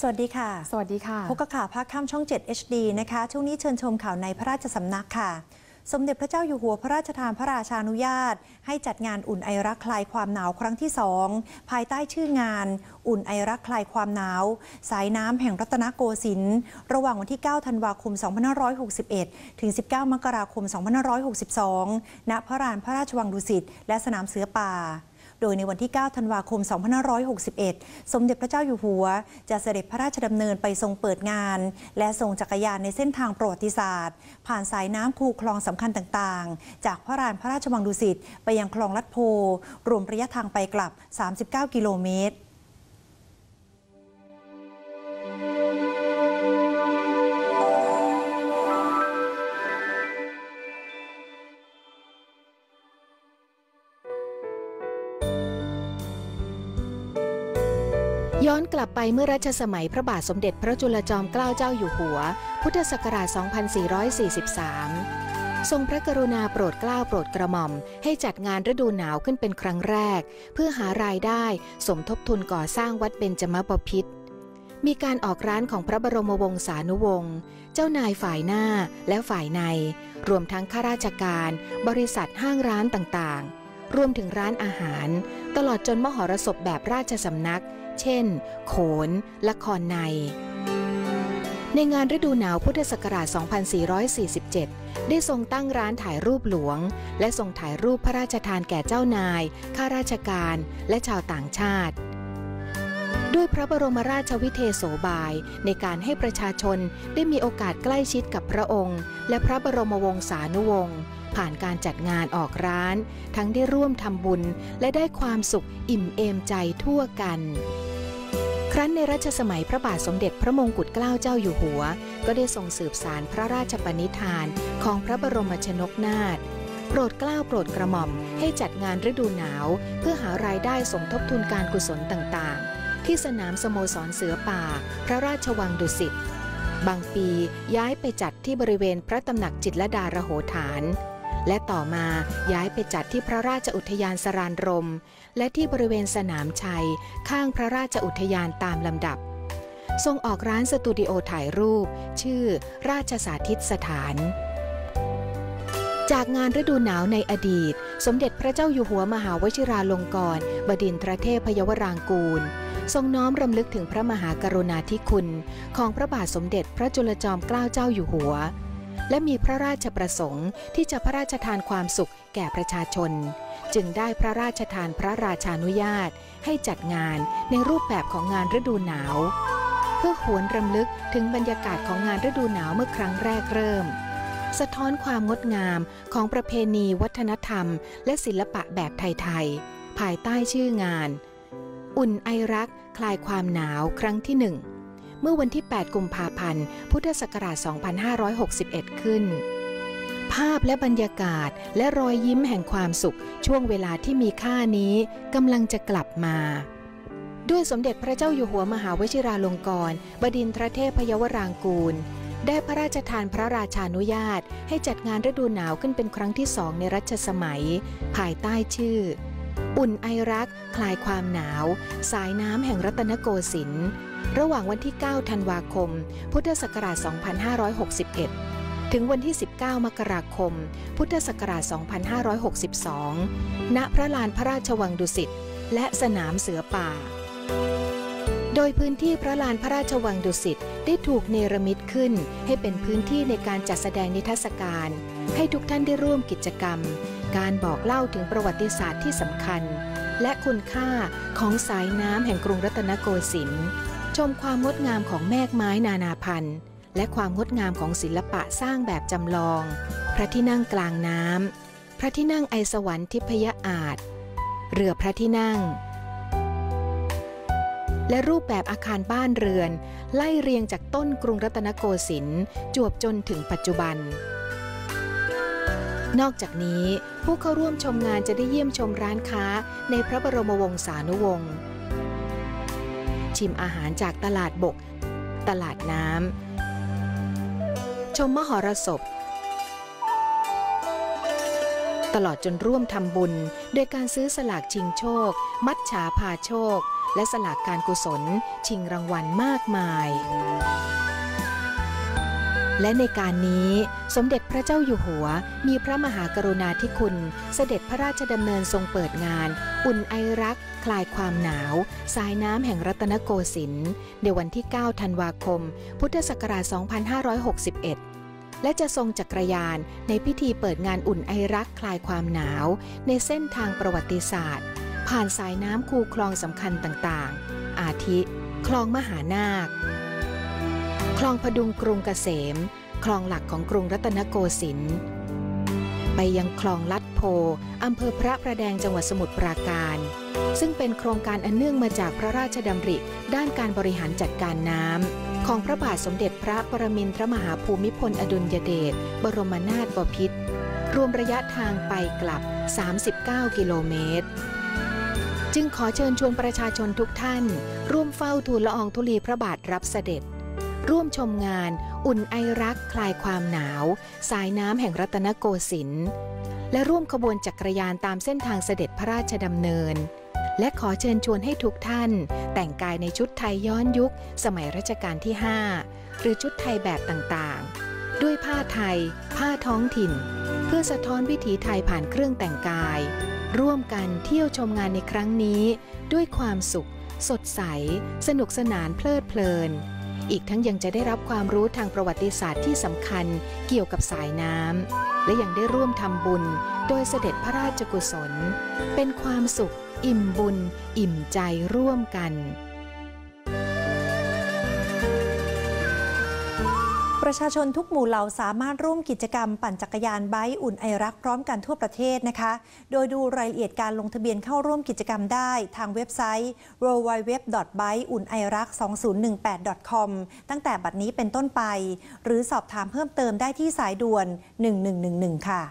สวัสดีค่ะ สวัสดีค่ะ พบกับข่าวภาคค่ำช่อง 7 HD นะคะ ช่วงนี้เชิญชมข่าวในพระราชสำนักค่ะ สมเด็จพระเจ้าอยู่หัวพระราชทานพระราชานุญาต ให้จัดงานอุ่นไอรักคลายความหนาวครั้งที่สองภายใต้ชื่องาน อุ่นไอรักคลายความหนาว สายน้ำแห่งรัตนโกสินทร์ระหว่างวันที่ 9 ธันวาคม 2561 ถึง 19 มกราคม 2562 ณ พระลานพระราชวังดุสิตและสนามเสือป่า โดยในวันที่ 9 ธันวาคม 2561 สมเด็จพระเจ้าอยู่หัว จะเสด็จพระราชดำเนินไปทรงเปิดงาน และทรงจักรยานในเส้นทางประวัติศาสตร์ ผ่านสายน้ำคูคลองสำคัญต่างๆ จากพระลานพระราชวังดุสิตไปยังคลองลัดโพรวมระยะทางไปกลับ 39 กิโลเมตร ย้อนกลับไปเมื่อรัชสมัยพระบาทสมเด็จพระจุลจอมเกล้าเจ้าอยู่หัว พุทธศักราช 2443 ทรงพระกรุณาโปรดเกล้าโปรดกระหม่อม ให้จัดงานฤดูหนาวขึ้นเป็นครั้งแรก เพื่อหารายได้สมทบทุนก่อสร้างวัดเบญจมบพิตรมีการออกร้านของพระบรมวงศานุวงศ์ เจ้านายฝ่ายหน้าและฝ่ายใน รวมทั้งข้าราชการ บริษัทห้างร้านต่างๆ รวมถึงร้านอาหาร ตลอดจนมหรสพแบบราชสำนัก เช่น โขน ละครใน ในงานฤดูหนาวพุทธศักราช 2447 ได้ทรงตั้งร้านถ่ายรูปหลวง และทรงถ่ายรูปพระราชทานแก่เจ้านาย ข้าราชการและชาวต่างชาติด้วยพระบรมราชวิเทโสบาย ในการให้ประชาชนได้มีโอกาสใกล้ชิดกับพระองค์ และพระบรมวงศานุวงศ์ ผ่านการจัดงานออกร้าน ทั้งได้ร่วมทำบุญและได้ความสุขอิ่มเอมใจทั่วกัน ครั้นในรัชสมัยพระบาทสมเด็จพระมงกุฎเกล้าเจ้าอยู่หัว ก็ได้ทรงสืบสารพระราชปณิธานของพระบรมชนกนาถโปรดเกล้าโปรดกระหม่อมให้จัดงานฤดูหนาว เพื่อหารายได้สมทบทุนการกุศลต่างๆ ที่สนามสโมสรเสือป่า พระราชวังดุสิตบางปีย้ายไปจัดที่บริเวณพระตำหนักจิตรดารโหฐาน และต่อมาย้ายไปจัดที่พระราชอุทยานสรานรม และที่บริเวณสนามชัย ข้างพระราชอุทยานตามลำดับ ทรงออกร้านสตูดิโอถ่ายรูป ชื่อราชสาธิตสถาน จากงานฤดูหนาวในอดีต สมเด็จพระเจ้าอยู่หัวมหาวชิราลงกรณบดินทรเทพยวรางกูลทรงน้อมรำลึกถึงพระมหากรุณาธิคุณ ของพระบาทสมเด็จพระจุลจอมเกล้าเจ้าอยู่หัว และมีพระราชประสงค์ที่จะพระราชทานความสุขแก่ประชาชน จึงได้พระราชทานพระราชานุญาต ให้จัดงานในรูปแบบของงานฤดูหนาว เพื่อหวนรำลึกถึงบรรยากาศของงานฤดูหนาวเมื่อครั้งแรกเริ่ม สะท้อนความงดงามของประเพณีวัฒนธรรม และศิลปะแบบไทยๆภายใต้ชื่องาน อุ่นไอรักคลายความหนาวครั้งที่หนึ่ง เมื่อวันที่ 8 กุมภาพันธ์ พุทธศักราช 2561 ขึ้น ภาพและบรรยากาศและรอยยิ้มแห่งความสุข ช่วงเวลาที่มีค่านี้กำลังจะกลับมาด้วยสมเด็จพระเจ้าอยู่หัวมหาวชิราลงกรณบดินทรเทพยวรางกูล ได้พระราชทานพระราชานุญาต ให้จัดงานฤดูหนาวขึ้นเป็นครั้งที่สองในรัชสมัย ภายใต้ชื่อ อุ่นไอรัก คลายความหนาว สายน้ำแห่งรัตนโกสินทร์ ระหว่างวันที่ 9 ธันวาคม พุทธศักราช 2561 ถึงวันที่ 19 มกราคม พุทธศักราช 2562 ณ พระลานพระราชวังดุสิต และสนามเสือป่า โดยพื้นที่พระลานพระราชวังดุสิตได้ถูกเนรมิตขึ้นให้เป็นพื้นที่ในการจัดแสดงนิทรรศการ ให้ทุกท่านได้ร่วมกิจกรรม การบอกเล่าถึงประวัติศาสตร์ที่สำคัญ และคุณค่าของสายน้ำแห่งกรุงรัตนโกสินทร์ ชมความงดงามของแมกไม้นานาพันธุ์ และความงดงามของศิลปะสร้างแบบจำลอง พระที่นั่งกลางน้ำพระที่นั่งไอสวรรค์ทิพยอาจเรือพระที่นั่ง และรูปแบบอาคารบ้านเรือน ไล่เรียงจากต้นกรุงรัตนโกสินทร์จวบจนถึงปัจจุบัน นอกจากนี้ผู้เข้าร่วมชมงานจะได้เยี่ยมชมร้านค้าในพระบรมวงศานุวงศ์ ชิมอาหารจากตลาดบก ตลาดน้ำ ชมมหรสพ ตลอดจนร่วมทำบุญ โดยการซื้อสลากชิงโชค มัดฉาพาโชค และสลากการกุศล ชิงรางวัลมากมาย และในการนี้สมเด็จพระเจ้าอยู่หัว มีพระมหากรุณาธิคุณ เสด็จพระราชดำเนินทรงเปิดงาน อุ่นไอรัก คลายความหนาว สายน้ำแห่งรัตนโกสินทร์ในวันที่ 9 ธันวาคม พุทธศักราช 2561และจะทรงจักรยานในพิธีเปิดงานอุ่นไอรักคลายความหนาว ในเส้นทางประวัติศาสตร์ ผ่านสายน้ำคูคลองสำคัญต่างๆ อาทิ คลองมหานาค คลองพดุงกรุงเกษม คลองหลักของกรุงรัตนโกสินทร์ไปยังคลองลัดโพอำเภอพระประแดงจังหวัดสมุทรปราการ ซึ่งเป็นโครงการอันเนื่องมาจากพระราชดำริ ด้านการบริหารจัดการน้ำของพระบาทสมเด็จพระปรมินทรมหาภูมิพลอดุลยเดชบรมนาถบพิตรรวมระยะทางไปกลับ 39 กิโลเมตร จึงขอเชิญชวนประชาชนทุกท่าน ร่วมเฝ้าทูลละอองธุลีพระบาทรับเสด็จ ร่วมชมงานอุ่นไอรักคลายความหนาว สายน้ำแห่งรัตนโกสินทร์และร่วมขบวนจักรยานตามเส้นทางเสด็จพระราชดำเนิน และขอเชิญชวนให้ทุกท่าน แต่งกายในชุดไทยย้อนยุค สมัยรัชกาลที่ 5 หรือชุดไทยแบบต่างๆ ด้วยผ้าไทย ผ้าท้องถิ่น เพื่อสะท้อนวิถีไทยผ่านเครื่องแต่งกาย ร่วมกันเที่ยวชมงานในครั้งนี้ ด้วยความสุข สดใส สนุกสนานเพลิดเพลิน อีกทั้งยังจะได้รับความรู้ทางประวัติศาสตร์ที่สำคัญเกี่ยวกับสายน้ำ และยังได้ร่วมทำบุญ โดยเสด็จพระราชกุศล เป็นความสุข อิ่มบุญ อิ่มใจร่วมกัน ประชาชนทุกหมู่เหล่าสามารถร่วมกิจกรรมปั่นจักรยานไบค์อุ่นไอรักพร้อมกันทั่วประเทศนะคะ โดยดูรายละเอียดการลงทะเบียนเข้าร่วมกิจกรรมได้ทางเว็บไซต์ www.bikeunairak2018.com ตั้งแต่บัดนี้เป็นต้นไป หรือสอบถามเพิ่มเติมได้ที่สายด่วน 1111 ค่ะ